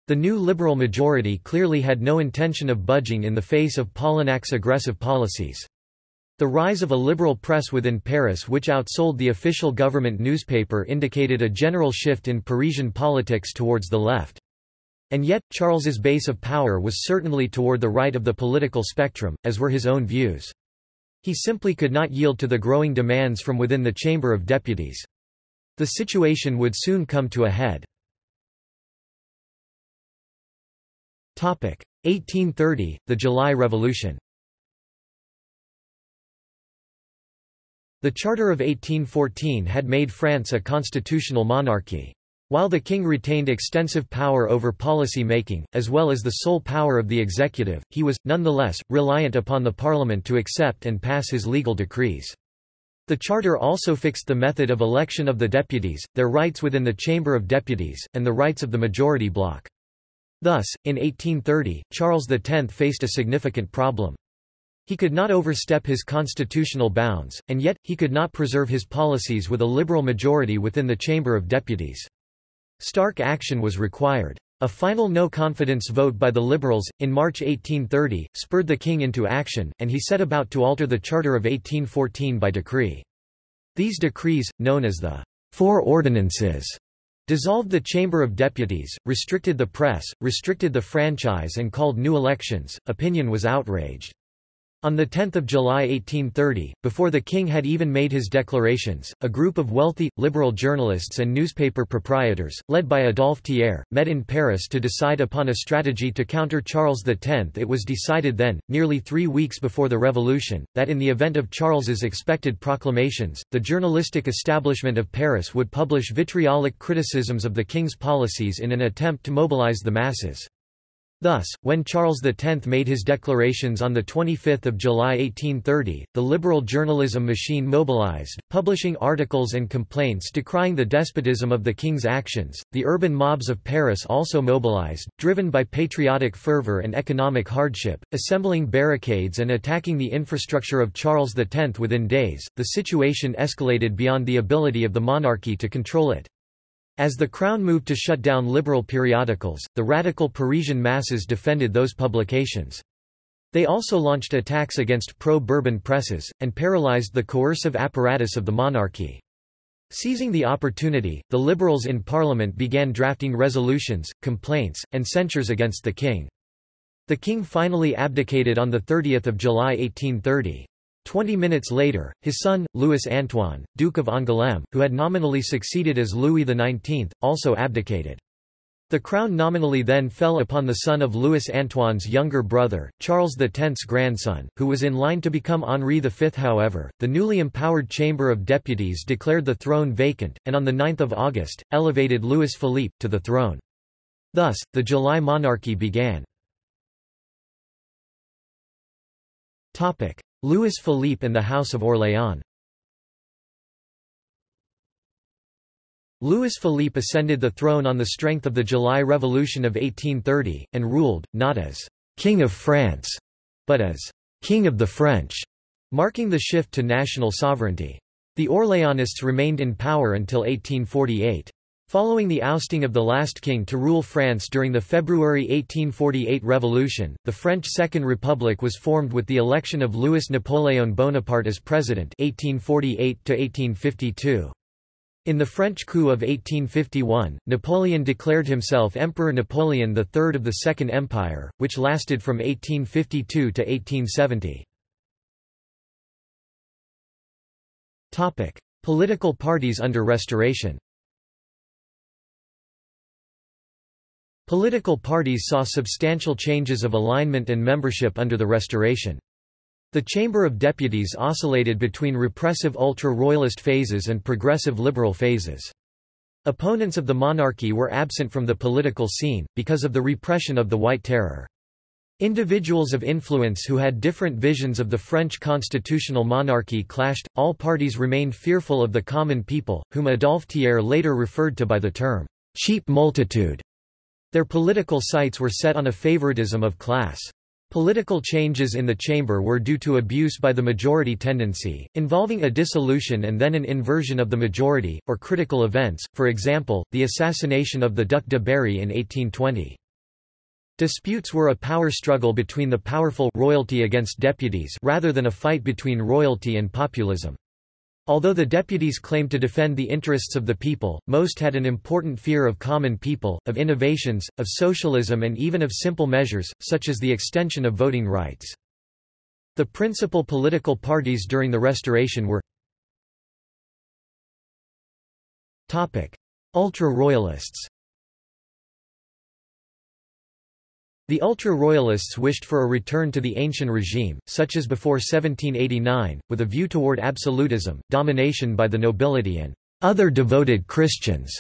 The new liberal majority clearly had no intention of budging in the face of Polignac's aggressive policies. The rise of a liberal press within Paris which outsold the official government newspaper indicated a general shift in Parisian politics towards the left. And yet, Charles's base of power was certainly toward the right of the political spectrum, as were his own views. He simply could not yield to the growing demands from within the Chamber of Deputies. The situation would soon come to a head. 1830, the July Revolution The Charter of 1814 had made France a constitutional monarchy. While the king retained extensive power over policy making, as well as the sole power of the executive, he was, nonetheless, reliant upon the parliament to accept and pass his legal decrees. The charter also fixed the method of election of the deputies, their rights within the Chamber of Deputies, and the rights of the majority bloc. Thus, in 1830, Charles X faced a significant problem. He could not overstep his constitutional bounds, and yet, he could not preserve his policies with a liberal majority within the Chamber of Deputies. Stark action was required. A final no-confidence vote by the Liberals, in March 1830, spurred the king into action, and he set about to alter the Charter of 1814 by decree. These decrees, known as the Four Ordinances, dissolved the Chamber of Deputies, restricted the press, restricted the franchise and called new elections. Opinion was outraged. On 10 July 1830, before the king had even made his declarations, a group of wealthy, liberal journalists and newspaper proprietors, led by Adolphe Thiers, met in Paris to decide upon a strategy to counter Charles X. It was decided then, nearly three weeks before the revolution, that in the event of Charles's expected proclamations, the journalistic establishment of Paris would publish vitriolic criticisms of the king's policies in an attempt to mobilize the masses. Thus, when Charles X made his declarations on 25 July 1830, the liberal journalism machine mobilized, publishing articles and complaints decrying the despotism of the king's actions. The urban mobs of Paris also mobilized, driven by patriotic fervor and economic hardship, assembling barricades and attacking the infrastructure of Charles X within days. The situation escalated beyond the ability of the monarchy to control it. As the Crown moved to shut down liberal periodicals, the radical Parisian masses defended those publications. They also launched attacks against pro-Bourbon presses, and paralyzed the coercive apparatus of the monarchy. Seizing the opportunity, the liberals in parliament began drafting resolutions, complaints, and censures against the king. The king finally abdicated on 30 July 1830. Twenty minutes later, his son, Louis Antoine, Duke of Angoulême, who had nominally succeeded as Louis XIX, also abdicated. The crown nominally then fell upon the son of Louis Antoine's younger brother, Charles X's grandson, who was in line to become Henri V. However, the newly empowered Chamber of Deputies declared the throne vacant, and on 9 August, elevated Louis Philippe, to the throne. Thus, the July monarchy began. Louis Philippe and the House of Orléans Louis Philippe ascended the throne on the strength of the July Revolution of 1830, and ruled, not as «King of France», but as «King of the French», marking the shift to national sovereignty. The Orléanists remained in power until 1848. Following the ousting of the last king to rule France during the February 1848 revolution, the French Second Republic was formed with the election of Louis Napoléon Bonaparte as president 1848 -1852. In the French coup of 1851, Napoleon declared himself Emperor Napoleon III of the Second Empire, which lasted from 1852 to 1870. Political parties under Restoration Political parties saw substantial changes of alignment and membership under the Restoration. The Chamber of Deputies oscillated between repressive ultra-royalist phases and progressive liberal phases. Opponents of the monarchy were absent from the political scene, because of the repression of the White Terror. Individuals of influence who had different visions of the French constitutional monarchy clashed, all parties remained fearful of the common people, whom Adolphe Thiers later referred to by the term, cheap multitude. Their political sights were set on a favoritism of class. Political changes in the chamber were due to abuse by the majority tendency, involving a dissolution and then an inversion of the majority, or critical events, for example, the assassination of the Duc de Berry in 1820. Disputes were a power struggle between the powerful royalty against deputies rather than a fight between royalty and populism. Although the deputies claimed to defend the interests of the people, most had an important fear of common people, of innovations, of socialism and even of simple measures, such as the extension of voting rights. The principal political parties during the Restoration were Ultra-Royalists The ultra-royalists wished for a return to the ancient regime, such as before 1789, with a view toward absolutism, domination by the nobility and other devoted Christians.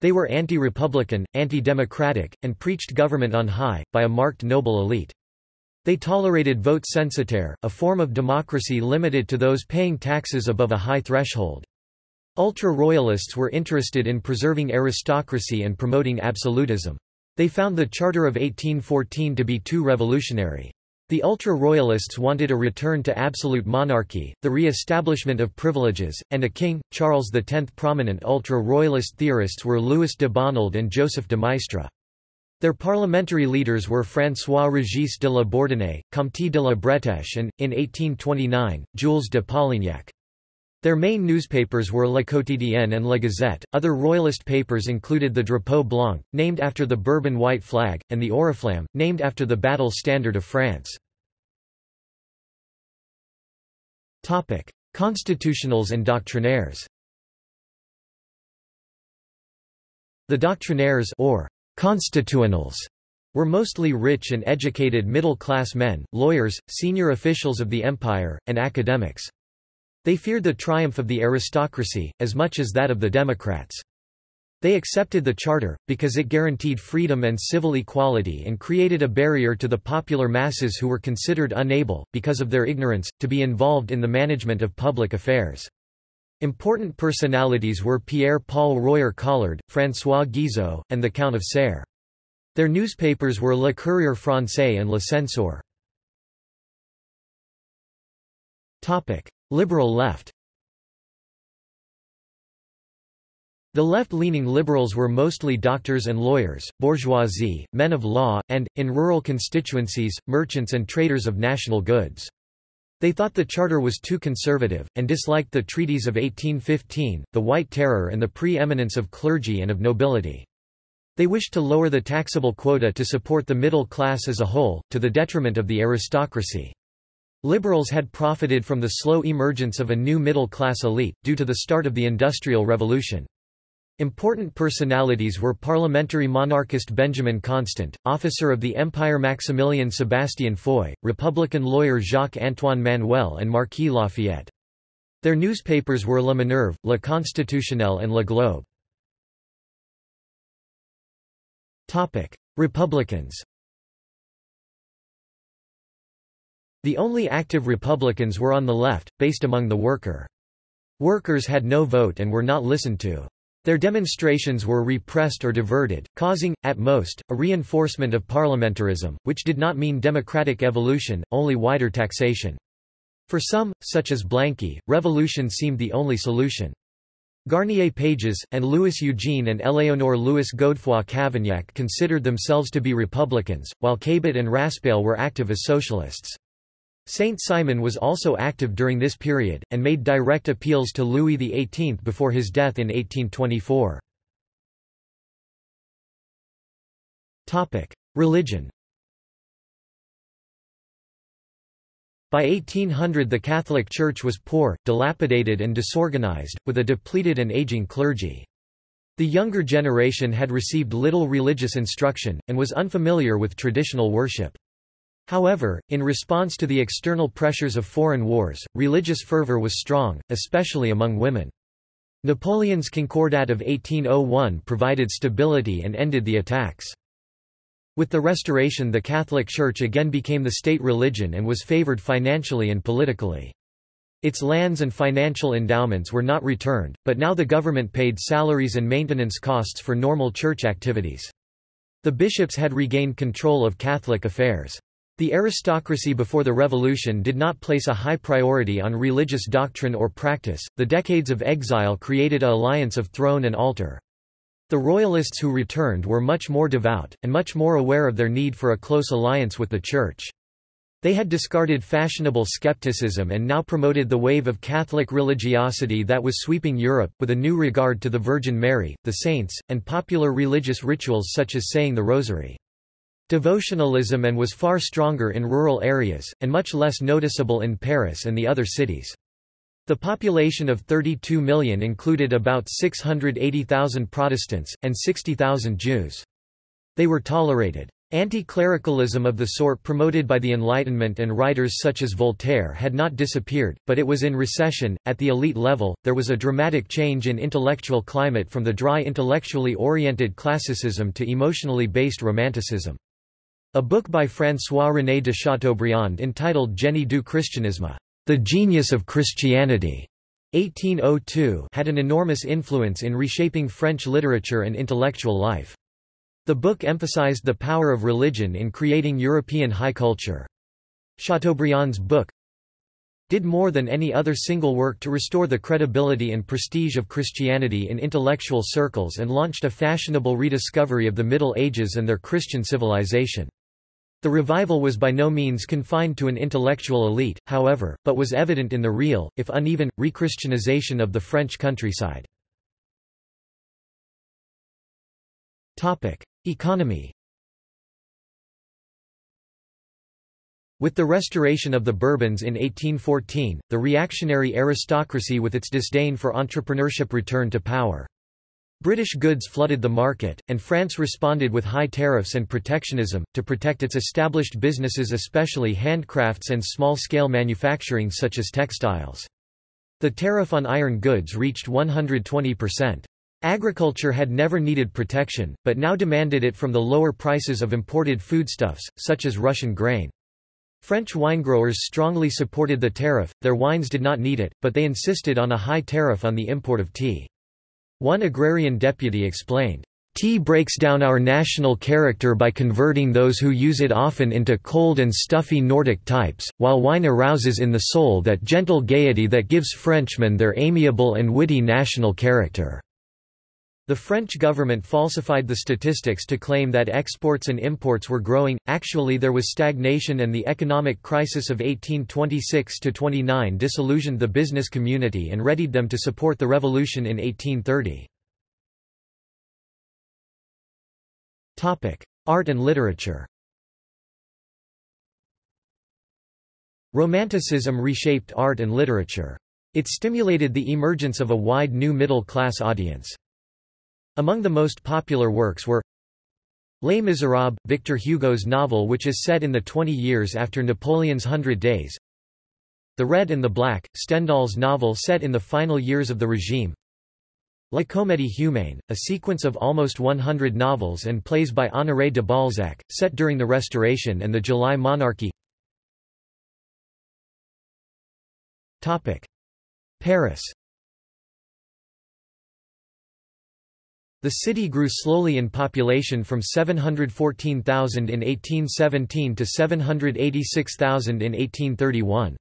They were anti-republican, anti-democratic, and preached government on high, by a marked noble elite. They tolerated vote censitaire, a form of democracy limited to those paying taxes above a high threshold. Ultra-royalists were interested in preserving aristocracy and promoting absolutism. They found the Charter of 1814 to be too revolutionary. The ultra-royalists wanted a return to absolute monarchy, the re-establishment of privileges, and a king. Charles X prominent ultra-royalist theorists were Louis de Bonald and Joseph de Maistre. Their parliamentary leaders were François-Régis de la Bourdonnais, Comte de la Bretèche and, in 1829, Jules de Polignac. Their main newspapers were Le Quotidien and La Gazette. Other royalist papers included the Drapeau Blanc, named after the Bourbon white flag, and the Oriflamme, named after the battle standard of France. Topic: Constitutionals and doctrinaires. The doctrinaires or constitutionals were mostly rich and educated middle-class men, lawyers, senior officials of the empire, and academics. They feared the triumph of the aristocracy, as much as that of the Democrats. They accepted the charter, because it guaranteed freedom and civil equality and created a barrier to the popular masses who were considered unable, because of their ignorance, to be involved in the management of public affairs. Important personalities were Pierre-Paul Royer-Collard, François Guizot, and the Count of Serres. Their newspapers were Le Courrier français and Le Censeur. Liberal left The left-leaning liberals were mostly doctors and lawyers, bourgeoisie, men of law, and, in rural constituencies, merchants and traders of national goods. They thought the charter was too conservative, and disliked the treaties of 1815, the White Terror and the pre-eminence of clergy and of nobility. They wished to lower the taxable quota to support the middle class as a whole, to the detriment of the aristocracy. Liberals had profited from the slow emergence of a new middle-class elite, due to the start of the Industrial Revolution. Important personalities were parliamentary monarchist Benjamin Constant, officer of the Empire Maximilian Sebastian Foy, Republican lawyer Jacques-Antoine Manuel and Marquis Lafayette. Their newspapers were La Minerve, La Constitutionnelle and La Globe. Republicans The only active Republicans were on the left, based among the worker. Workers had no vote and were not listened to. Their demonstrations were repressed or diverted, causing, at most, a reinforcement of parliamentarism, which did not mean democratic evolution, only wider taxation. For some, such as Blanqui, revolution seemed the only solution. Garnier Pages, and Louis Eugene and Éléonore Louis Godefroy Cavaignac considered themselves to be Republicans, while Cabot and Raspail were active as socialists. Saint-Simon was also active during this period, and made direct appeals to Louis XVIII before his death in 1824. Religion By 1800 the Catholic Church was poor, dilapidated and disorganized, with a depleted and aging clergy. The younger generation had received little religious instruction, and was unfamiliar with traditional worship. However, in response to the external pressures of foreign wars, religious fervor was strong, especially among women. Napoleon's Concordat of 1801 provided stability and ended the attacks. With the Restoration the Catholic Church again became the state religion and was favored financially and politically. Its lands and financial endowments were not returned, but now the government paid salaries and maintenance costs for normal church activities. The bishops had regained control of Catholic affairs. The aristocracy before the Revolution did not place a high priority on religious doctrine or practice. The decades of exile created a alliance of throne and altar. The royalists who returned were much more devout, and much more aware of their need for a close alliance with the Church. They had discarded fashionable skepticism and now promoted the wave of Catholic religiosity that was sweeping Europe, with a new regard to the Virgin Mary, the saints, and popular religious rituals such as saying the Rosary. Devotionalism and was far stronger in rural areas, and much less noticeable in Paris and the other cities. The population of 32 million included about 680,000 Protestants, and 60,000 Jews. They were tolerated. Anti-clericalism of the sort promoted by the Enlightenment and writers such as Voltaire had not disappeared, but it was in recession. At the elite level, there was a dramatic change in intellectual climate from the dry intellectually oriented classicism to emotionally based romanticism. A book by François-René de Chateaubriand entitled Génie du Christianisme the Genius of Christianity 1802 had an enormous influence in reshaping French literature and intellectual life. The book emphasized the power of religion in creating European high culture. Chateaubriand's book did more than any other single work to restore the credibility and prestige of Christianity in intellectual circles and launched a fashionable rediscovery of the Middle Ages and their Christian civilization. The revival was by no means confined to an intellectual elite, however, but was evident in the real, if uneven, rechristianization of the French countryside. Economy With the restoration of the Bourbons in 1814, the reactionary aristocracy with its disdain for entrepreneurship returned to power. British goods flooded the market, and France responded with high tariffs and protectionism, to protect its established businesses especially handcrafts and small-scale manufacturing such as textiles. The tariff on iron goods reached 120%. Agriculture had never needed protection, but now demanded it from the lower prices of imported foodstuffs, such as Russian grain. French winegrowers strongly supported the tariff, their wines did not need it, but they insisted on a high tariff on the import of tea. One agrarian deputy explained, Tea breaks down our national character by converting those who use it often into cold and stuffy Nordic types, while wine arouses in the soul that gentle gaiety that gives Frenchmen their amiable and witty national character. The French government falsified the statistics to claim that exports and imports were growing, actually there was stagnation and the economic crisis of 1826–29 disillusioned the business community and readied them to support the revolution in 1830. Art and literature Romanticism reshaped art and literature. It stimulated the emergence of a wide new middle-class audience. Among the most popular works were Les Miserables, Victor Hugo's novel which is set in the 20 years after Napoleon's Hundred Days The Red and the Black, Stendhal's novel set in the final years of the regime La Comédie Humaine, a sequence of almost 100 novels and plays by Honoré de Balzac, set during the Restoration and the July Monarchy. Paris The city grew slowly in population from 714,000 in 1817 to 786,000 in 1831.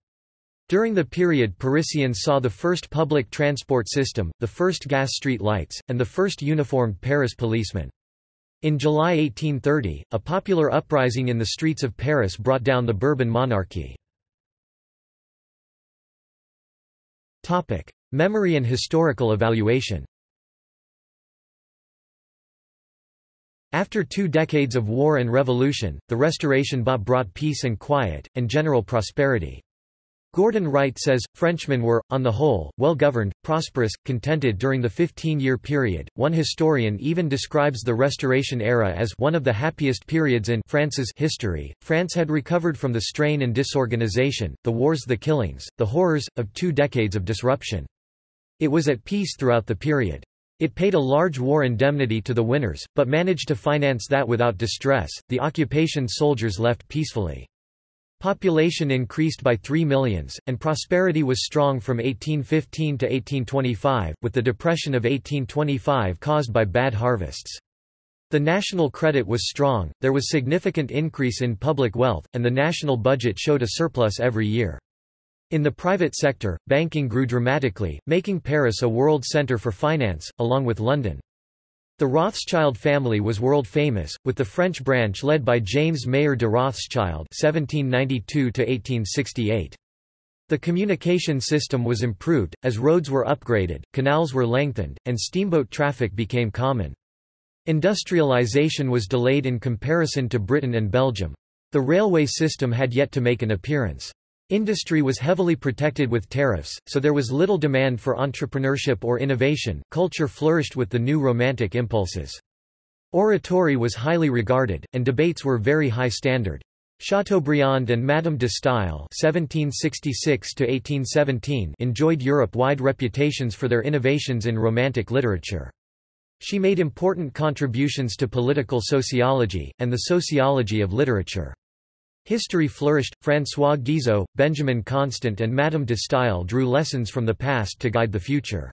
During the period Parisians saw the first public transport system, the first gas street lights, and the first uniformed Paris policemen. In July 1830, a popular uprising in the streets of Paris brought down the Bourbon monarchy. Memory and historical evaluation After two decades of war and revolution, the Restoration brought peace and quiet, and general prosperity. Gordon Wright says, Frenchmen were, on the whole, well-governed, prosperous, contented during the 15-year period. One historian even describes the Restoration era as one of the happiest periods in France's history. France had recovered from the strain and disorganization, the wars the killings, the horrors, of two decades of disruption. It was at peace throughout the period. It paid a large war indemnity to the winners, but managed to finance that without distress. The occupation soldiers left peacefully. Population increased by 3 millions, and prosperity was strong from 1815 to 1825, with the Depression of 1825 caused by bad harvests. The national credit was strong, there was significant increase in public wealth, and the national budget showed a surplus every year. In the private sector, banking grew dramatically, making Paris a world center for finance, along with London. The Rothschild family was world famous, with the French branch led by James Mayer de Rothschild (1792–1868). The communication system was improved, as roads were upgraded, canals were lengthened, and steamboat traffic became common. Industrialization was delayed in comparison to Britain and Belgium. The railway system had yet to make an appearance. Industry was heavily protected with tariffs, so there was little demand for entrepreneurship or innovation. Culture flourished with the new romantic impulses. Oratory was highly regarded, and debates were very high standard. Chateaubriand and Madame de Staël (1766–1817) enjoyed Europe-wide reputations for their innovations in Romantic literature. She made important contributions to political sociology, and the sociology of literature. History flourished. François Guizot, Benjamin Constant, and Madame de Staël drew lessons from the past to guide the future.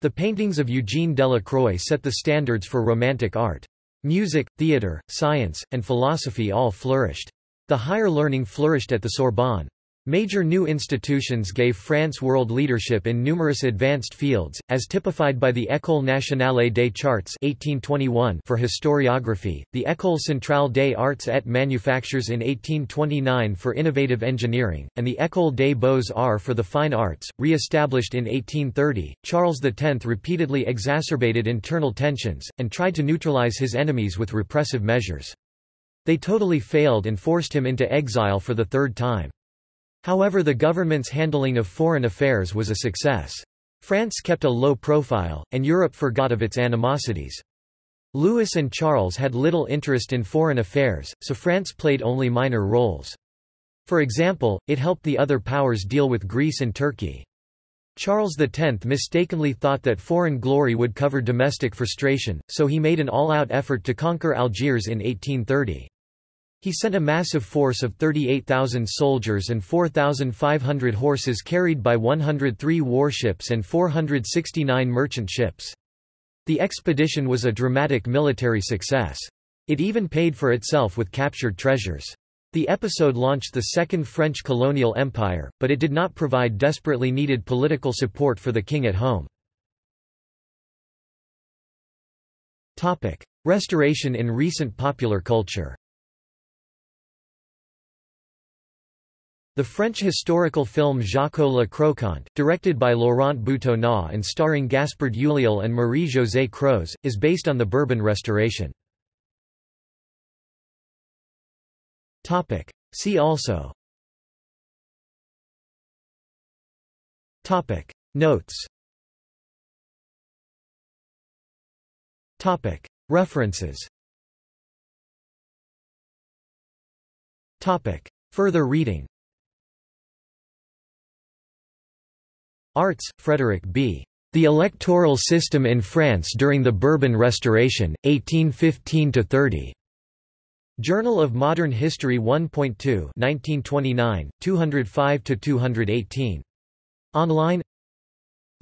The paintings of Eugene Delacroix set the standards for Romantic art. Music, theatre, science, and philosophy all flourished. The higher learning flourished at the Sorbonne. Major new institutions gave France world leadership in numerous advanced fields, as typified by the École nationale des chartes 1821 for historiography, the École centrale des arts et manufactures in 1829 for innovative engineering, and the École des beaux-arts for the fine arts, re-established in 1830. Charles X repeatedly exacerbated internal tensions, and tried to neutralize his enemies with repressive measures. They totally failed and forced him into exile for the third time. However the government's handling of foreign affairs was a success. France kept a low profile, and Europe forgot of its animosities. Louis and Charles had little interest in foreign affairs, so France played only minor roles. For example, it helped the other powers deal with Greece and Turkey. Charles X mistakenly thought that foreign glory would cover domestic frustration, so he made an all-out effort to conquer Algiers in 1830. He sent a massive force of 38,000 soldiers and 4,500 horses carried by 103 warships and 469 merchant ships. The expedition was a dramatic military success. It even paid for itself with captured treasures. The episode launched the Second French colonial empire, but it did not provide desperately needed political support for the king at home. Restoration in recent popular culture The French historical film Jacquou le Croquant, directed by Laurent Boutonnat and starring Gaspard Ulliel and Marie-José Croze, is based on the Bourbon Restoration. See also. Notes. References. Further reading Artz, Frederick B. The Electoral System in France During the Bourbon Restoration, 1815–30. Journal of Modern History 1.2 1929, 205–218. Online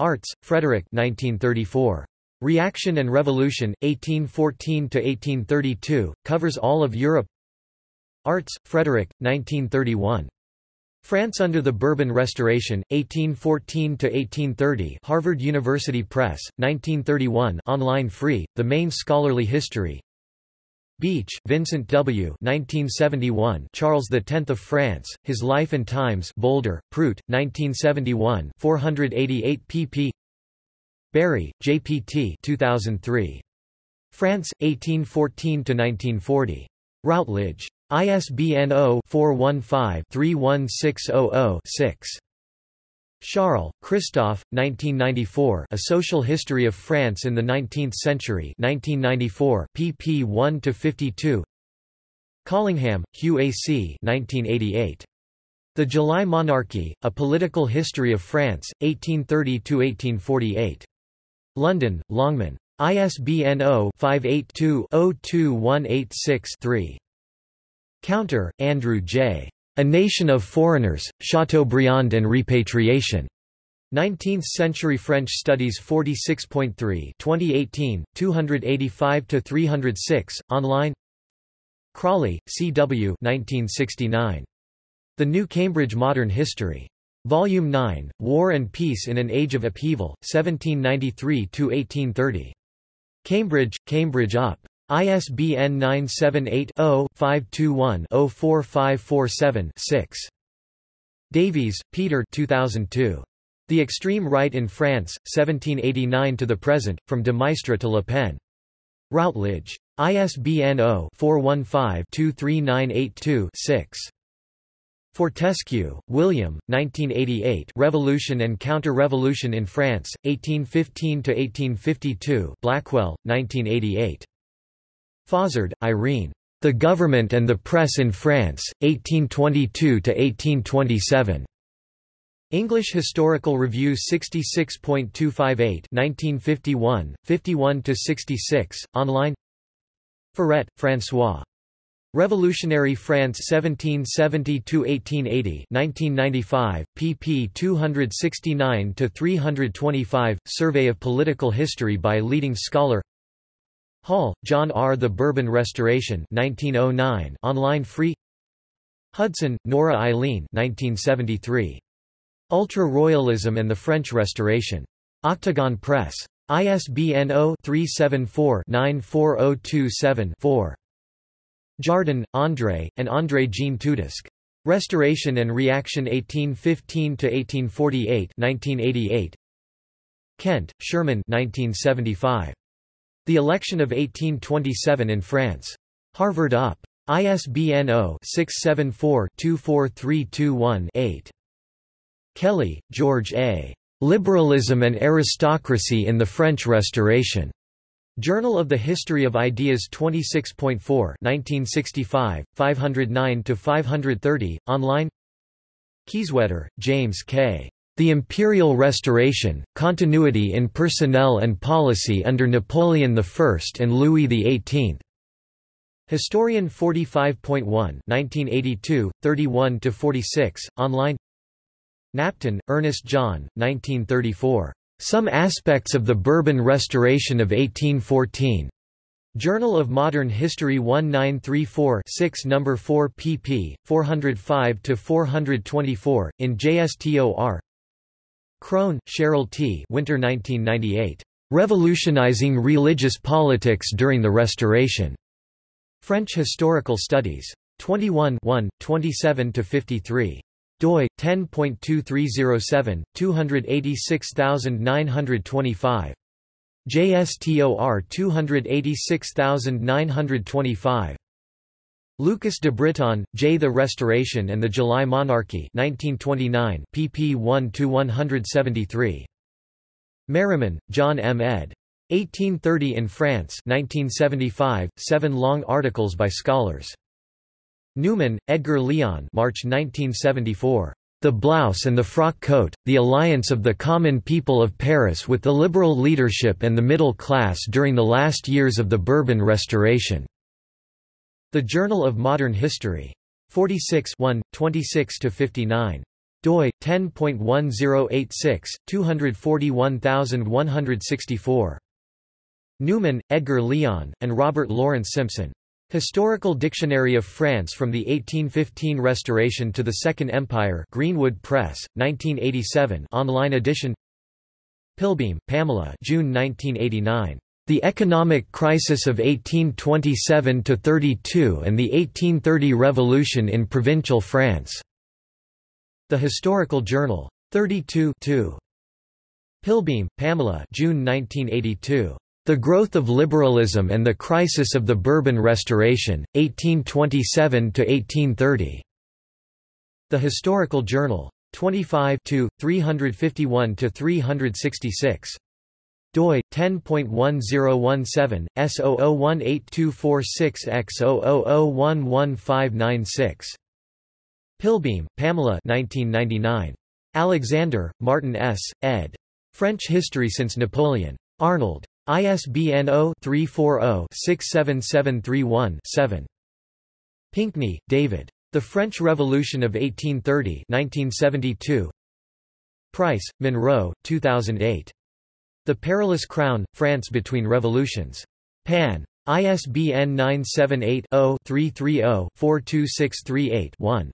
Artz, Frederick 1934. Reaction and Revolution, 1814–1832, covers all of Europe Artz, Frederick, 1931. France under the Bourbon Restoration, 1814–1830 Harvard University Press, 1931 online free, The Main Scholarly History Beach, Vincent W. 1971 Charles X of France, His Life and Times Boulder, Pruett, 1971 488 pp. Bury, J.P.T. 2003. France, 1814–1940. Routledge. ISBN 0-415-31600-6. Charles, Christophe, 1994 A Social History of France in the Nineteenth Century 1994, pp 1–52 Collingham, Hugh A. C. 1988. The July Monarchy, A Political History of France, 1830–1848. London, Longman. ISBN 0-582-02186-3. Counter, Andrew J. A Nation of Foreigners, Chateaubriand and Repatriation. 19th-century French Studies 46.3 2018, 285–306, online Crawley, C. W. 1969. The New Cambridge Modern History. Volume 9, War and Peace in an Age of Upheaval, 1793–1830. Cambridge, Cambridge UP. ISBN 978-0-521-04547-6. Davies, Peter 2002. The Extreme Right in France, 1789 to the Present, From de Maistre to Le Pen. Routledge. ISBN 0-415-23982-6. Fortescue, William, 1988 Revolution and Counter-Revolution in France, 1815–1852 Blackwell, 1988. Fozzard, Irene. The Government and the Press in France, 1822–1827. English Historical Review 66.258 1951, 51–66, online Furet, François. Revolutionary France 1770–1880 1995, pp 269–325, Survey of Political History by leading scholar Hall, John R. The Bourbon Restoration 1909 online free Hudson, Nora Eileen 1973. Ultra-Royalism and the French Restoration. Octagon Press. ISBN 0-374-94027-4. Jardin, André, and André Jean Tudesq. Restoration and Reaction 1815–1848 1988. Kent, Sherman 1975. The Election of 1827 in France. Harvard UP. ISBN 0-674-24321-8. Kelly, George A. Liberalism and Aristocracy in the French Restoration. Journal of the History of Ideas 26.4 1965, 509–530, online Kieswetter, James K. The Imperial Restoration, Continuity in Personnel and Policy under Napoleon I and Louis XVIII. Historian 45.1 1982, 31–46, online Knapton, Ernest John, 1934. Some Aspects of the Bourbon Restoration of 1814. Journal of Modern History 1934 6 No. 4 pp. 405–424, in JSTOR Kroen, Cheryl T. Winter 1998. Revolutionizing Religious Politics During the Restoration. French Historical Studies. 21 1, 27–53 doi 10.2307 286925 JSTOR 286925 Lucas-Dubreton, J. The Restoration and the July Monarchy 1929, pp 1–173. Merriman, John M. ed. 1830 in France 1975, seven long articles by scholars. Newman, Edgar Leon March 1974. The Blouse and the Frock Coat, The Alliance of the Common People of Paris with the Liberal Leadership and the Middle Class during the Last Years of the Bourbon Restoration. The Journal of Modern History. 46 26–59 doi 10.1086 241164 Newman, Edgar Leon, and Robert Lawrence Simpson. Historical Dictionary of France from the 1815 Restoration to the Second Empire Greenwood Press, 1987 online edition Pilbeam, Pamela June 1989. The Economic Crisis of 1827–32 and the 1830 Revolution in Provincial France. The Historical Journal. 32 2. Pilbeam, Pamela June 1982. The Growth of Liberalism and the Crisis of the Bourbon Restoration, 1827–1830. The Historical Journal. 25 351–366 doi 10.1017 S00182446X00011596 Pilbeam, Pamela 1999 Alexander, Martin S., ed. French History since Napoleon. Arnold. ISBN 0-340-67731-7. Pinkney, David. The French Revolution of 1830 1972. Price, Munro, 2008. The Perilous Crown, France Between Revolutions. Pan. ISBN 978-0-330-42638-1.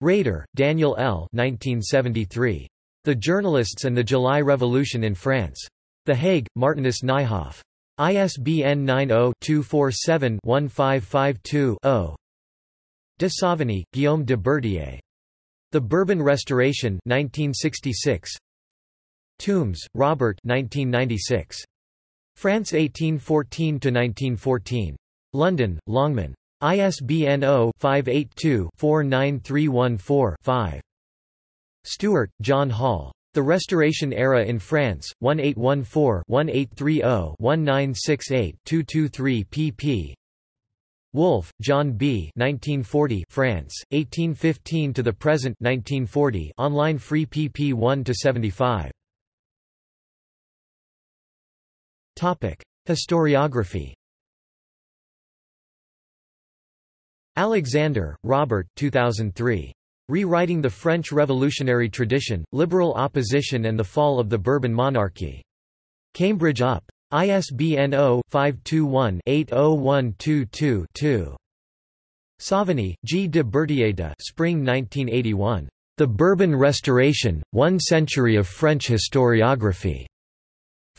Rader, Daniel L. 1973. The Journalists and the July Revolution in France. The Hague, Martinus Nijhoff. ISBN 90-247-1552-0. De Sauvigny, Guillaume de Bertier. The Bourbon Restoration 1966. Tombs, Robert 1996. France 1814–1914. London, Longman. ISBN 0-582-49314-5. Stewart, John Hall. The Restoration Era in France, 1814-1830-1968-223 pp. Wolf, John B. 1940 France, 1815 to the present 1940 online free pp 1 to 75. Topic: Historiography. Alexander, Robert 2003. Rewriting the French Revolutionary Tradition, Liberal Opposition and the Fall of the Bourbon Monarchy. Cambridge UP. ISBN 0-521-80122-2. Sauvigny, G. de Bertier Spring 1981. The Bourbon Restoration, One Century of French Historiography.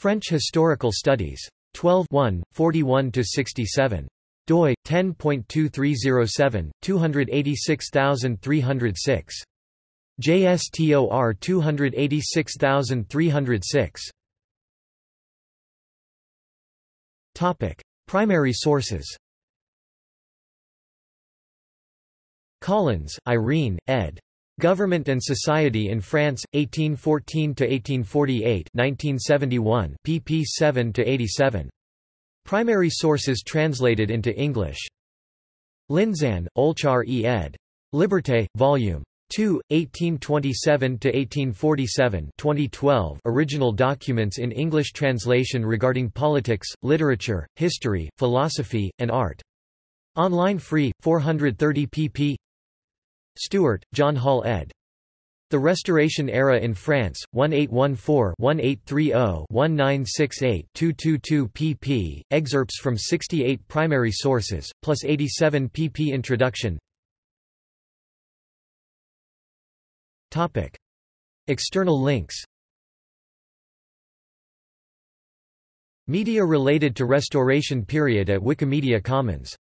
French Historical Studies. 12 41–67 doi 10.2307 286306 JSTOR 286306 Topic Primary sources Collins, Irene, ed. Government and Society in France, 1814–1848 1971, pp 7–87. Primary sources translated into English. Lindsann, Olchar e ed. Liberté, Vol. 2, 1827–1847 2012 original documents in English translation regarding politics, literature, history, philosophy, and art. Online free, 430 pp. Stewart, John Hall ed. The Restoration Era in France, 1814-1830-1968-222 pp. Excerpts from 68 primary sources, plus 87 pp. Introduction External links Media related to Restoration period at Wikimedia Commons